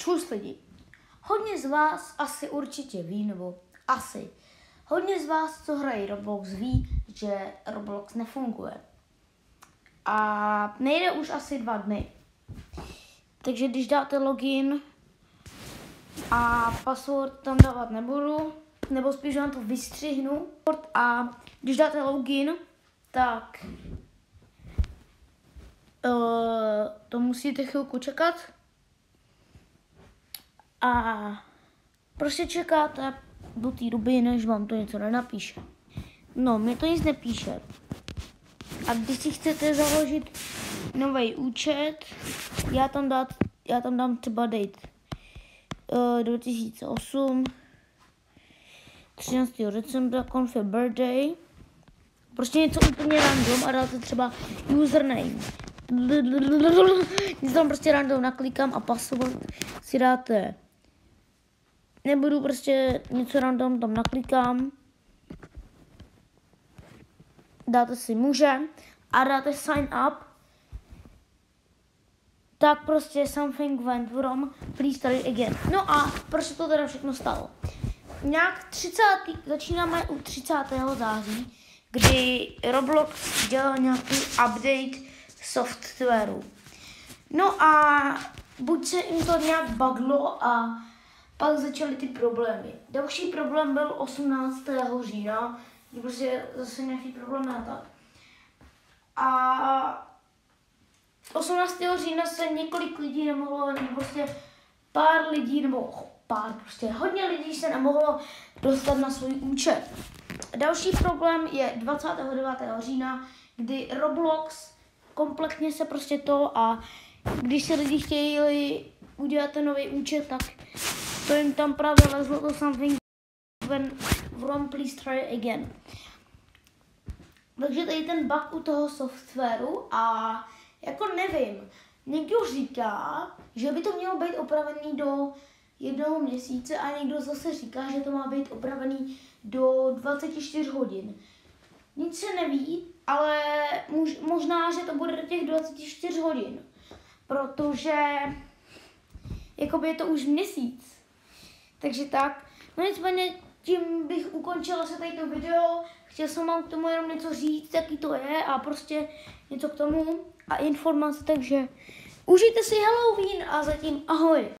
Čus lidi. Hodně z vás asi určitě ví, nebo asi. Hodně z vás, co hrají Roblox, ví, že Roblox nefunguje. A nejde už asi dva dny. Takže když dáte login a password tam dávat nebudu, nebo spíš vám to vystřihnu. A když dáte login, tak uh, to musíte chvilku čekat. A prostě čekáte do té doby, než vám to něco nenapíše. No, mě to nic nepíše. A když si chcete založit nový účet, já tam, dát, já tam dám třeba date uh, 2008, 13. decembra, config birthday, prostě něco úplně random a dáte třeba username. Nic tam prostě random naklikám a password si dáte. Nebudu prostě něco random tam naklikám. Dáte si muže a dáte sign up. Tak prostě something went wrong, please try again. No a proč se to teda všechno stalo? Nějak 30. začínáme u 30. září, kdy Roblox dělal nějaký update softwaru. No a buď se jim to nějak buglo a pak začaly ty problémy. Další problém byl 18. října, kdy prostě zase nějaký problém na tak. A 18. října se několik lidí nemohlo, nebo prostě pár lidí, nebo pár, prostě hodně lidí se nemohlo dostat na svůj účet. Další problém je 29. října, kdy Roblox kompletně se prostě to a když se lidi chtěli udělat ten nový účet, tak to jim tam právě lezlo to something when wrong please try again. Takže tady ten bug u toho softwaru a jako nevím, někdo říká, že by to mělo být opravený do jednoho měsíce a někdo zase říká, že to má být opravený do 24 hodin. Nic se neví, ale možná, že to bude do těch 24 hodin, protože jakoby je to už měsíc. Takže tak, no nicméně tím bych ukončila se tady to video. Chtěl jsem vám k tomu jenom něco říct, jaký to je a prostě něco k tomu a informace, takže užijte si Halloween a zatím ahoj.